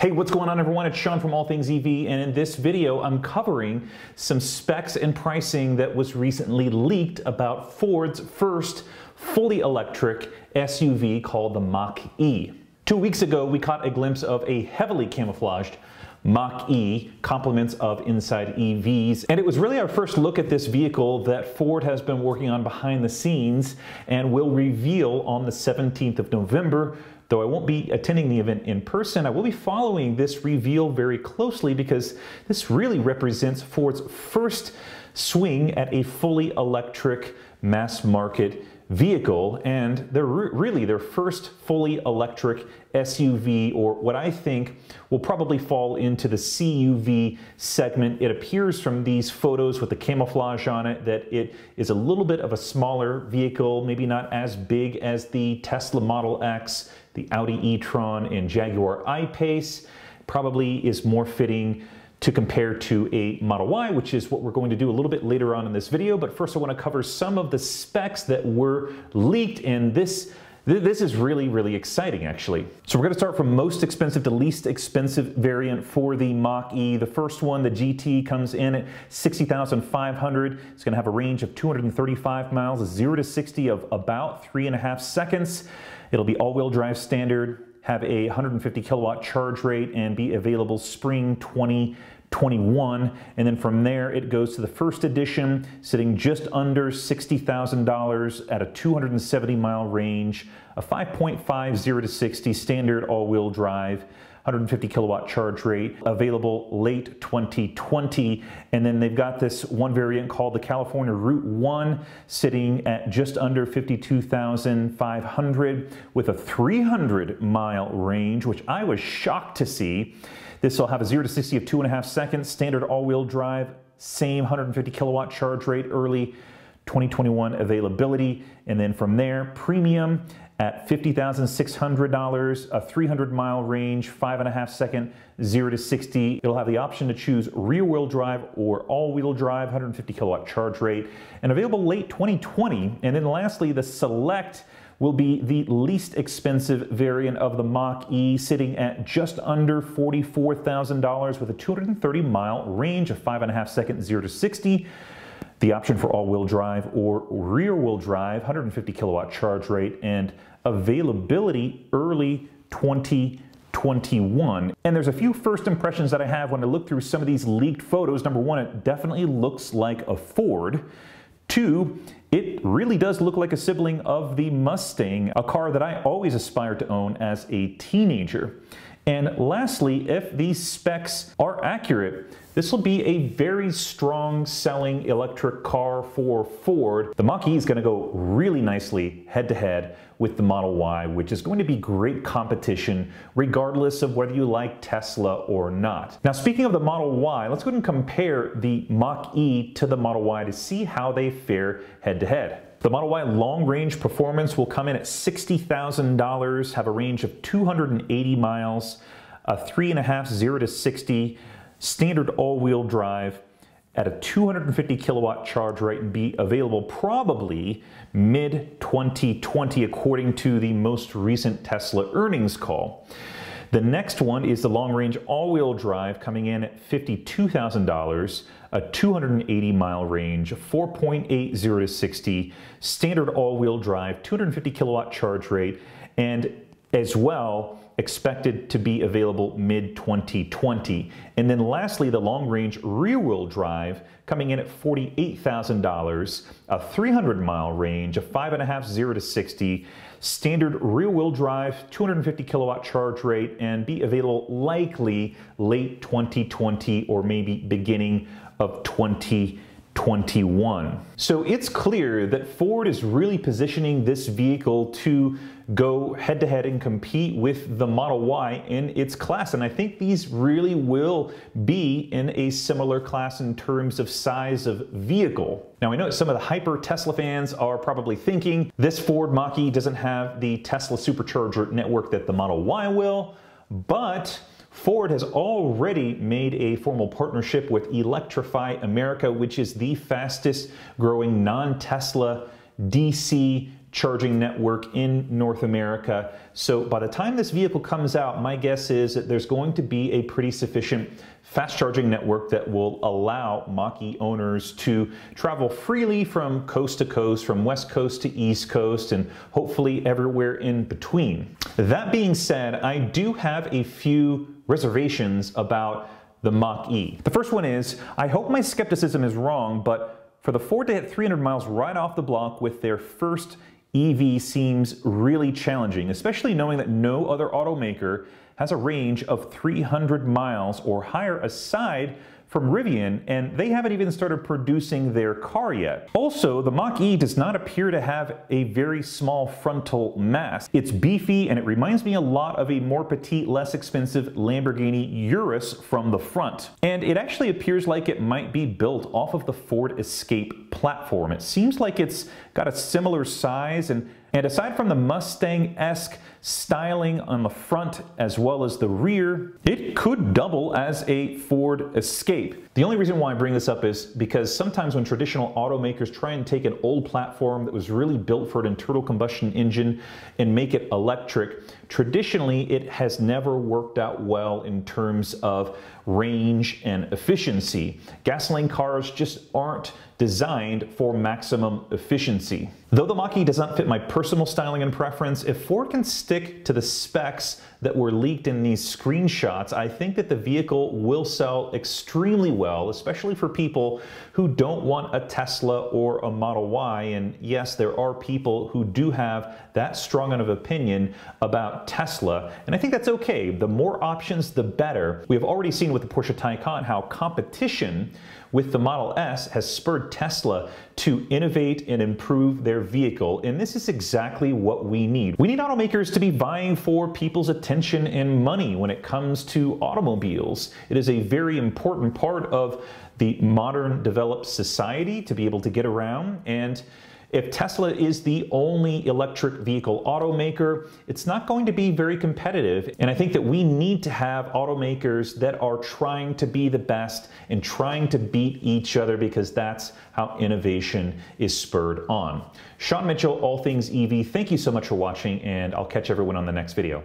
Hey, what's going on everyone? It's Sean from All Things EV and in this video I'm covering some specs and pricing that was recently leaked about Ford's first fully electric SUV called the Mach-E. Two weeks ago we caught a glimpse of a heavily camouflaged Mach-E, complements of InsideEVs. And it was really our first look at this vehicle that Ford has been working on behind the scenes and will reveal on the 17th of November Though I won't be attending the event in person, I will be following this reveal very closely because this really represents Ford's first swing at a fully electric mass market vehicle and they're re really their first fully electric SUV or what I think will probably fall into the CUV segment. It appears from these photos with the camouflage on it that it is a little bit of a smaller vehicle, maybe not as big as the Tesla Model X, the Audi e-tron and Jaguar I-Pace. Probably is more fitting to compare to a Model Y, which is what we're going to do a little bit later on in this video. But first I want to cover some of the specs that were leaked in this this is really, really exciting actually. So we're gonna start from most expensive to least expensive variant for the Mach-E. The first one, the GT, comes in at 60,500. It's gonna have a range of 235 miles, zero to 60 of about three and a half seconds. It'll be all-wheel drive standard, have a 150 kilowatt charge rate and be available spring 2021. And then from there, it goes to the first edition, sitting just under $60,000 at a 270 mile range, a 5.5 0 to 60 standard all-wheel drive, 150 kilowatt charge rate, available late 2020. And then they've got this one variant called the California Route 1, sitting at just under 52,500 with a 300 mile range, which I was shocked to see. This will have a 0 to 60 of two and a half seconds, standard all-wheel drive, same 150 kilowatt charge rate, early 2021 availability. And then from there, premium at $50,600, a 300 mile range, five and a half second, zero to 60. It'll have the option to choose rear wheel drive or all wheel drive, 150 kilowatt charge rate, and available late 2020. And then lastly, the Select will be the least expensive variant of the Mach-E, sitting at just under $44,000 with a 230 mile range of five and a half seconds, zero to 60 the option for all-wheel drive or rear-wheel drive, 150 kilowatt charge rate, and availability early 2021. And there's a few first impressions that I have when I look through some of these leaked photos. Number one, it definitely looks like a Ford. Two, it really does look like a sibling of the Mustang, a car that I always aspired to own as a teenager. And lastly, if these specs are accurate, this will be a very strong selling electric car for Ford. The Mach-E is going to go really nicely head to head with the Model Y, which is going to be great competition regardless of whether you like Tesla or not. Now, speaking of the Model Y, let's go ahead and compare the Mach-E to the Model Y to see how they fare head to head. The Model Y long range performance will come in at $60,000, have a range of 280 miles, a three and a half zero to 60 standard all-wheel drive at a 250 kilowatt charge rate and be available probably mid 2020 according to the most recent Tesla earnings call. The next one is the long range all wheel drive coming in at $52,000, a 280 mile range, 4.80 to 60, standard all wheel drive, 250 kilowatt charge rate, and as well expected to be available mid 2020. And then lastly, the long range rear wheel drive coming in at $48,000, a 300 mile range, a five and a half zero to 60, standard rear wheel drive, 250 kilowatt charge rate, and be available likely late 2020 or maybe beginning of 2020. 21. So it's clear that Ford is really positioning this vehicle to go head to head and compete with the Model Y in its class. And I think these really will be in a similar class in terms of size of vehicle. Now I know some of the hyper Tesla fans are probably thinking this Ford Mach-E doesn't have the Tesla supercharger network that the Model Y will, but Ford has already made a formal partnership with Electrify America, which is the fastest growing non-Tesla DC charging network in North America. So by the time this vehicle comes out, my guess is that there's going to be a pretty sufficient fast charging network that will allow Mach-E owners to travel freely from coast to coast, from west coast to east coast, and hopefully everywhere in between. That being said, I do have a few reservations about the Mach-E. The first one is, I hope my skepticism is wrong, but for the Ford to hit 300 miles right off the block with their first EV seems really challenging, especially knowing that no other automaker has a range of 300 miles or higher aside from Rivian, and they haven't even started producing their car yet. Also, the Mach-E does not appear to have a very small frontal mass. It's beefy and it reminds me a lot of a more petite, less expensive Lamborghini Urus from the front. And it actually appears like it might be built off of the Ford Escape platform. It seems like it's got a similar size and and aside from the Mustang-esque styling on the front as well as the rear, it could double as a Ford Escape. The only reason why I bring this up is because sometimes when traditional automakers try and take an old platform that was really built for an internal combustion engine and make it electric, traditionally it has never worked out well in terms of range and efficiency. Gasoline cars just aren't designed for maximum efficiency. Though the Mach-E does not fit my personal styling and preference, if Ford can stick to the specs that were leaked in these screenshots, I think that the vehicle will sell extremely well, especially for people who don't want a Tesla or a Model Y. And yes, there are people who do have that strong of opinion about Tesla, and I think that's okay. The more options, the better. We have already seen with the Porsche Taycan how competition with the Model S has spurred Tesla to innovate and improve their vehicle, and this is exactly what we need. We need automakers to be vying for people's attention and money when it comes to automobiles. It is a very important part of the modern developed society to be able to get around and if Tesla is the only electric vehicle automaker, it's not going to be very competitive. And I think that we need to have automakers that are trying to be the best and trying to beat each other because that's how innovation is spurred on. Sean Mitchell, All Things EV, thank you so much for watching, and I'll catch everyone on the next video.